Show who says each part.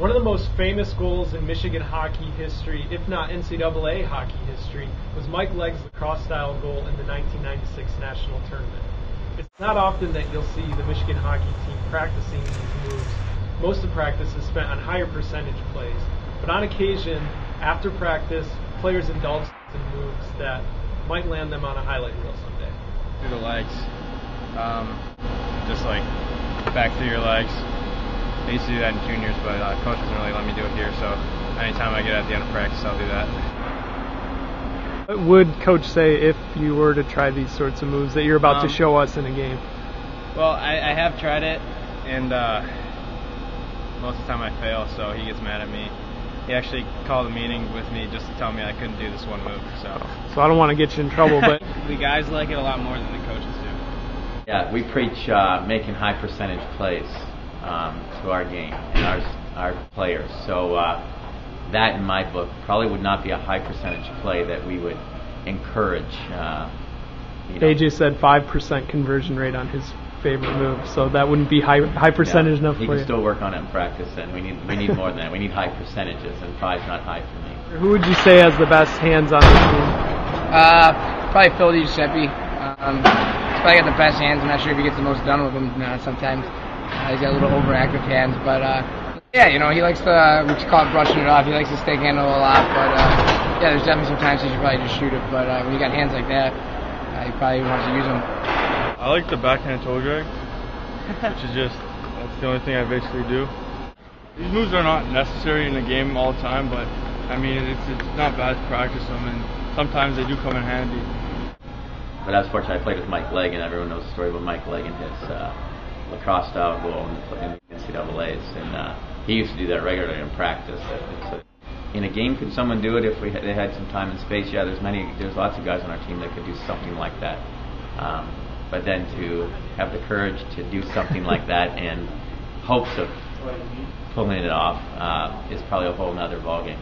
Speaker 1: One of the most famous goals in Michigan hockey history, if not NCAA hockey history, was Mike Legg's lacrosse style goal in the 1996 national tournament. It's not often that you'll see the Michigan hockey team practicing these moves. Most of practice is spent on higher percentage plays, but on occasion, after practice, players indulge in moves that might land them on a highlight reel someday.
Speaker 2: Through the legs, um, just like back through your legs. I used to do that in juniors, but uh, coach doesn't really let me do it here. So anytime I get at the end of practice, I'll do that.
Speaker 3: What would coach say if you were to try these sorts of moves that you're about
Speaker 2: Um,
Speaker 3: to show us in a game?
Speaker 2: Well, I, I have tried it, and uh, most of the time I fail, so he gets mad at me. He actually called a meeting with me just to tell me I couldn't do this one move. So
Speaker 3: So I don't want to get you in trouble, but
Speaker 2: the guys like it a lot more than the coaches do.
Speaker 4: Yeah, we preach uh, making high percentage plays um, to our game and our our players. So uh, that, in my book, probably would not be a high percentage play that we would encourage. Uh, you know.
Speaker 3: AJ said five percent conversion rate on his favorite move, so that wouldn't be high high percentage
Speaker 4: Yeah,
Speaker 3: enough
Speaker 4: He
Speaker 3: for
Speaker 4: can still work on it in practice, and we need we need more than that. We need high percentages, and five's not high for me.
Speaker 3: Who would you say has the best hands on the team?
Speaker 5: Uh, probably Phil Giuseppe. Um, he's probably got the best hands. I'm not sure if he gets the most done with them uh, sometimes. Uh, he's got a little overactive hands, but uh, yeah, you know, he likes to, uh, we call it brushing it off. He likes to stick handle a lot, but uh, yeah, there's definitely some times he should probably just shoot it. But uh, when you got hands like that, uh, he probably wants to use them.
Speaker 6: I like the backhand toe drag, which is just that's the only thing I basically do. These moves are not necessary in the game all the time, but I mean it's it's not bad to practice them, and sometimes they do come in handy.
Speaker 4: But I was fortunate. I played with Mike Legg, and everyone knows the story about Mike Legg and his uh, lacrosse style goal in the, NCAA's, and uh, he used to do that regularly in practice. It's a, in a game, could someone do it if we had, they had some time and space? Yeah, there's many. There's lots of guys on our team that could do something like that. Um, but then to have the courage to do something like that and hopes of pulling it off uh, is probably a whole nother ballgame.